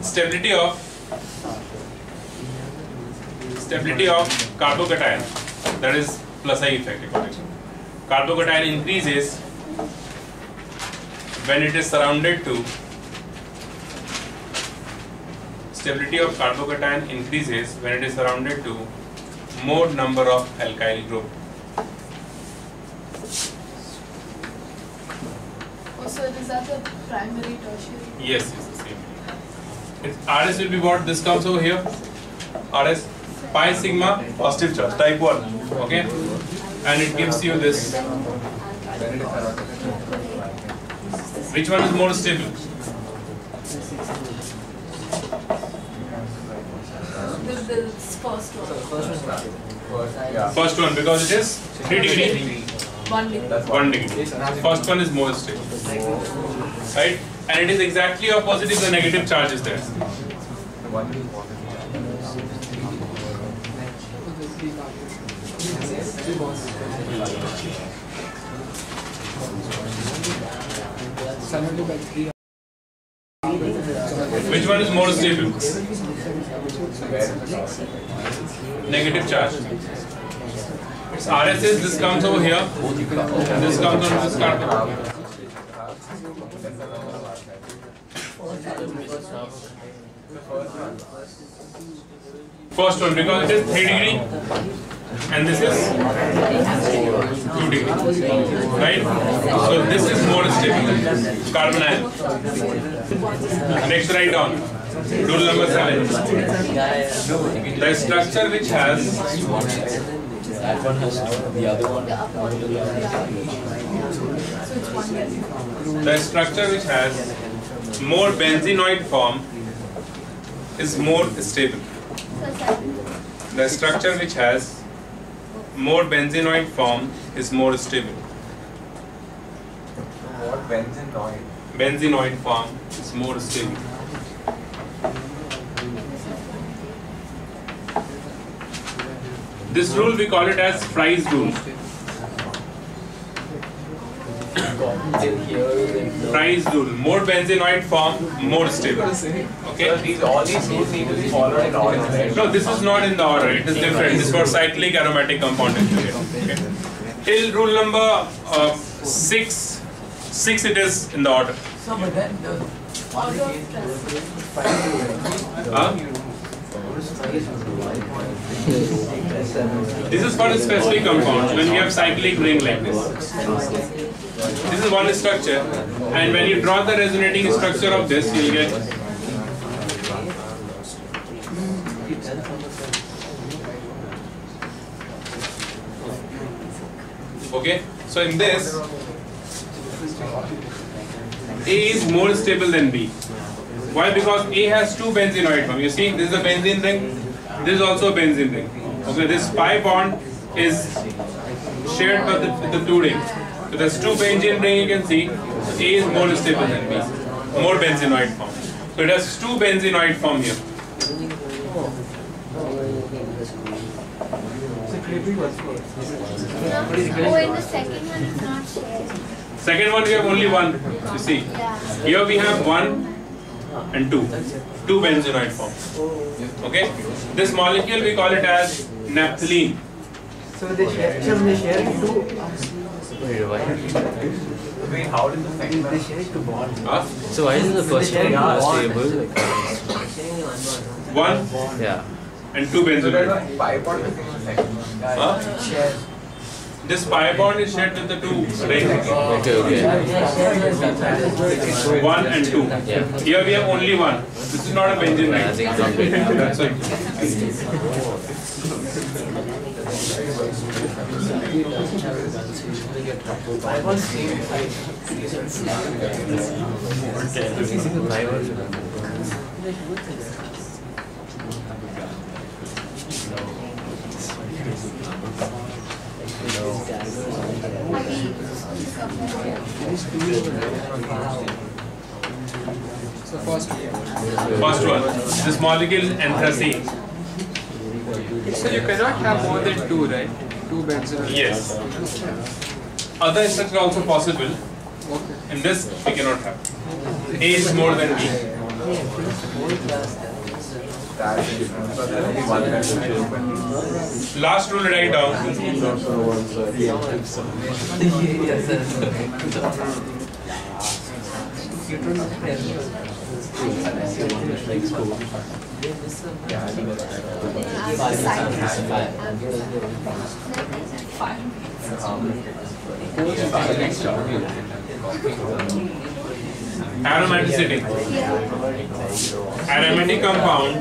Stability of stability of carbocation. That is plus I effect carbocation increases when it is surrounded to stability of carbocation increases when it is surrounded to more number of alkyl group Also, is that the primary tertiary? yes it's the same. It's, rs will be what this comes over here? Rs pi sigma positive charge type 1 okay? And it gives you this. Which one is more stable? This, first one. first one because it is 3 degree. One degree. 1 degree. First one is more stable right? And it is exactly opposite if the negative charge is there. Which one is more stable? Negative charge. Its RS is this comes over here. And this comes on this carbon First one because it is 3 degree and this is 2 degree. Right? So this is more stable. Carbanion. Next write down. Rule number 7. The structure which has That one has two, the other one. So it's one the structure which has more benzenoid form is more stable. The structure which has more benzenoid form is more stable. What benzenoid? Benzenoid form is more stable. This rule we call it as Fries rule. Fries rule. More benzenoid form, more stable. Okay? These all these rules need to be followed in order. No, this is not in the order. It is different. This is for cyclic aromatic compound engineering. Okay? Till rule number uh, six, six it is in the order. So, but then the Order of precedence. Huh? This is for a specific compound when we have cyclic ring like this. This is one structure, and when you draw the resonating structure of this, you'll get okay. So in this, A is more stable than B. Why? Because A has two benzenoid form. You see, this is a benzene ring. This is also a benzene ring. Okay, this pi bond is shared by the, the two rings. So there's two benzene ring you can see. A is more stable than B. More benzenoid form. So it has two benzenoid form here. Oh, and the second one is not shared. Second one we have only one. You see, here we have one and two. Two benzenoid form. Okay. This molecule we call it as naphthalene. So they share, so they share two, Wait, how did the second they share two bonds. Huh? So why is the first one more stable? One Yeah. and two So there's benzenoid. a pi bond missing the second one. Huh? Share. This pi bond is shared with the two rings. Okay, okay. One and two. Yeah. Here we have only one. This is not a benzene I ring. think it's not First one. This molecule anthracene. So you cannot have more than two, right? Two benzene. Yes. other structure also possible. In this, we cannot have. A is more than B. That is different. So there will be one condition. Last rule write down. Aromaticity. Aromatic compound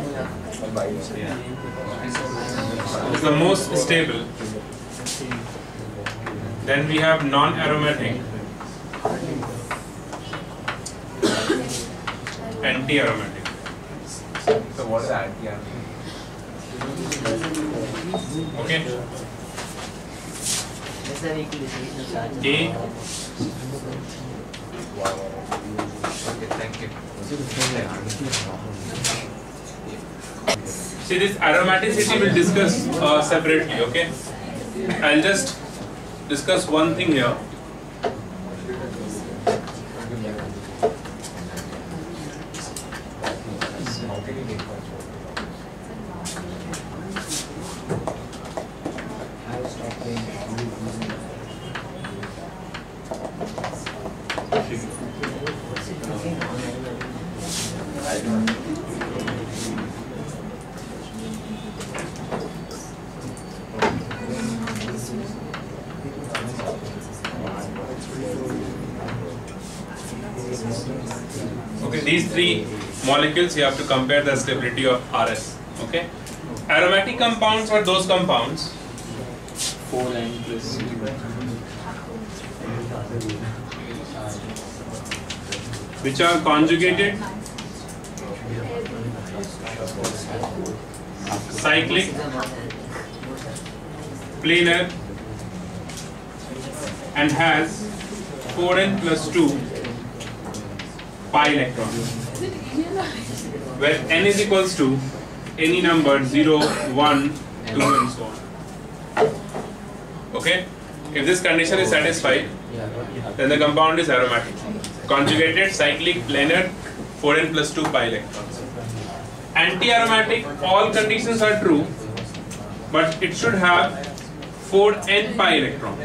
is the most stable. Then we have non-aromatic, anti-aromatic. So what is anti Okay. A See this aromaticity we'll discuss uh, separately, okay? I'll just discuss one thing here. Okay, these three molecules you have to compare the stability of RS. Okay, aromatic compounds are those compounds. 4n plus which are conjugated, cyclic, planar, and has 4n plus 2 pi electrons. Where n is equals to any number 0, 1, 2, and so on. Okay? If this condition is satisfied, then the compound is aromatic. Conjugated, cyclic, planar, 4n plus 2 pi electrons. Anti-aromatic, all conditions are true, but it should have 4n pi electron.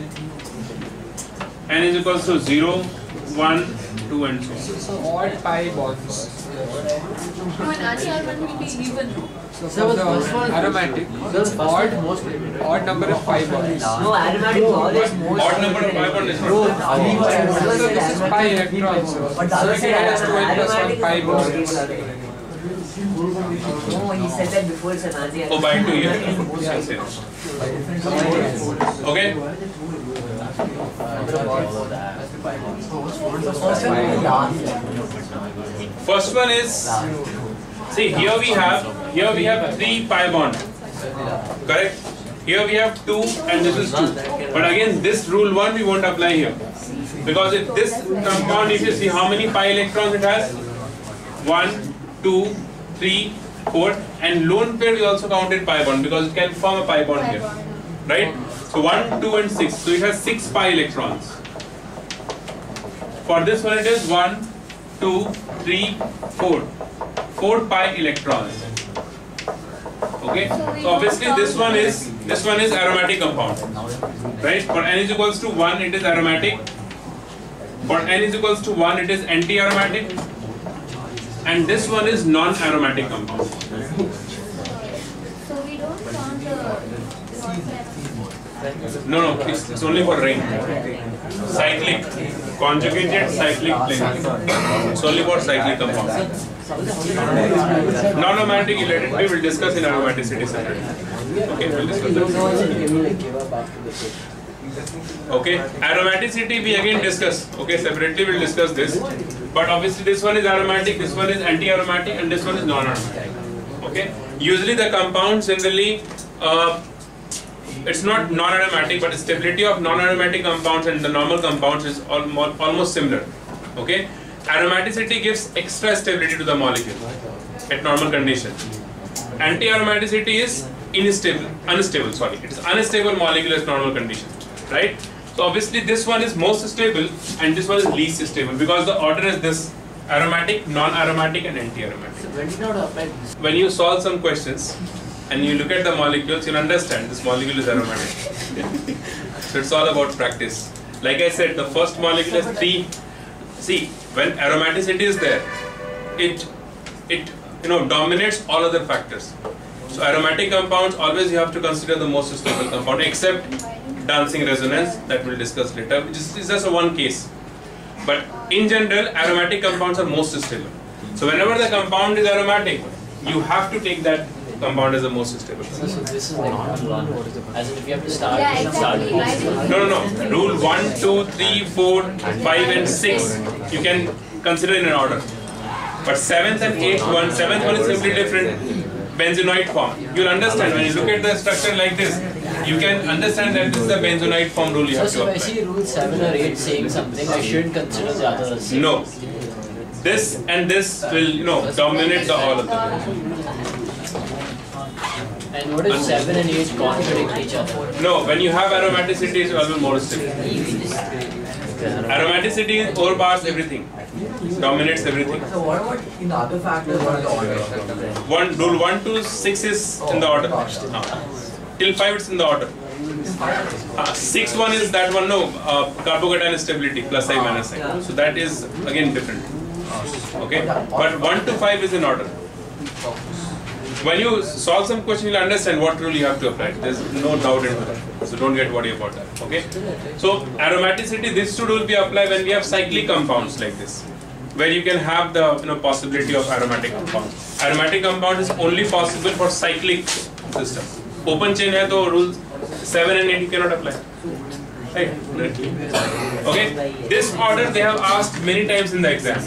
n is equals to 0, 1, 2 and so on. So odd pi bonds. No, in anti-aromatic will be even, no? So So the the first one- aromatic, The odd, most odd number of pi bonds. No, aromatic always most. Odd number of pi bond is Bro, not. three were aromatic. So this is pi electrons. But the other side has 2n plus 1 pi is the most bonds. Oh, by 2 yeah. Okay? First one is, see here we have, here we have 3 pi bond. Correct? Here we have 2 and this is 2. But again, this rule 1 we won't apply here. Because if this compound, if you see how many pi electrons it has, 1, 2, 3, 4 and lone pair we also counted pi bond because it can form a pi bond here. Right? So 1, 2 and 6. So it has 6 pi electrons. For this one it is 1, 2, 3, 4. 4 pi electrons. Okay? So obviously this one is this one is aromatic compound. Right? For n is equals to 1 it is aromatic. For n is equals to 1 it is anti-aromatic. And this one is non-aromatic compound. So we don't count the. No, no, it's, it's only for ring. Cyclic, conjugated cyclic plane. It's only for cyclic compound. Non-aromatic we will discuss in aromaticity separately. Okay, we'll discuss that. Okay, aromaticity we again discuss. Okay, separately we'll discuss this. But obviously this one is aromatic, this one is anti-aromatic, and this one is non-aromatic. Okay, usually the compounds generally. Uh, it's not non-aromatic, but stability of non-aromatic compounds and the normal compounds is almost similar. Okay, aromaticity gives extra stability to the molecule at normal condition. Anti-aromaticity is unstable, unstable. Sorry, it is unstable molecule at normal condition, right? So obviously this one is most stable and this one is least stable because the order is this aromatic, non-aromatic and anti-aromatic. So When did not apply this? When you solve some questions and you look at the molecules, you'll understand this molecule is aromatic. so it's all about practice. Like I said, the first molecule has three. See, when aromaticity is there, it it you know dominates all other factors. So aromatic compounds always you have to consider the most stable compound, except dancing resonance that we'll discuss later, which is, is just a one case. But in general, aromatic compounds are most stable. So whenever the compound is aromatic, you have to take that compound as the most stable. So, so this is like rule one. As if you have to start, Yeah, exactly. with Why this. do- No, no, no. Rule 1, 2, 3, 4, 5 and 6 you can consider in an order. But 7th and 8th one, 7th one is simply different benzenoid form. You'll understand when you look at the structure like this, you can understand that this is the benzenoid form rule you So, have so to if I apply. see rule 7 or 8 saying something, I shouldn't consider the others as same. No. This and this will, you know, dominate the all of them. And what if 7 and 8 contradict each other? No, when you have aromaticity, it's always more stable. Aromaticity overpowers everything, dominates everything. So what about in the other factors what are the order? One rule one to six is in the order. Till five it's in the order. Uh, six one is that one no uh, carbocation stability plus I minus I. So that is again different. Okay, but one to five is in order. When you solve some question, you'll understand what rule you have to apply. There's no doubt into that. So don't get worried about that. Okay. So aromaticity, this two will be applied when we have cyclic compounds like this, where you can have the you know possibility of aromatic compound. Aromatic compound is only possible for cyclic system. Open chain है तो and eight you cannot apply. Right. Okay. This order they have asked many times in the exam.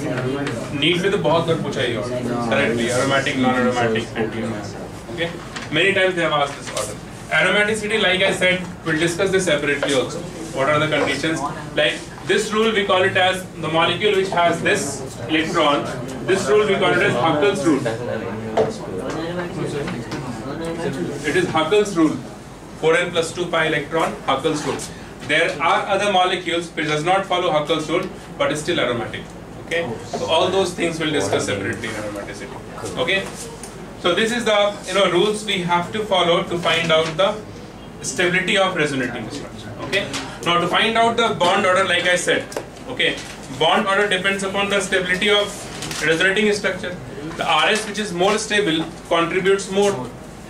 NEET में तो बहुत बार पूछा ही order. Correctly, aromatic, non-aromatic, anti-aromatic. Okay. Many times they have asked this order. Aromaticity, like I said, we'll discuss this separately also. What are the conditions? Like this rule we call it as the molecule which has this electron. This rule we call it as Huckel's rule. It is Huckel's rule. 4n plus 2 pi electron, Huckel's rule. There are other molecules which does not follow Huckel's rule but is still aromatic. Okay? So all those things we'll discuss separately in aromaticity. Okay? So this is the you know rules we have to follow to find out the stability of resonating structure. Okay? Now to find out the bond order like I said, okay, bond order depends upon the stability of resonating structure. The RS which is more stable contributes more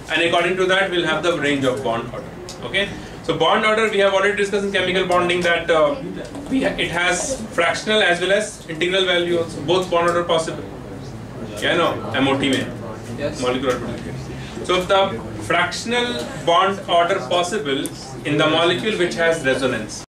and according to that we'll have the range of bond order. Okay? So bond order we have already discussed in chemical bonding that uh, we ha it has fractional as well as integral value also. Both bond order possible. Yeah, no, MOT में Yes. molecular order. So if the fractional bond order possible in the molecule which has resonance.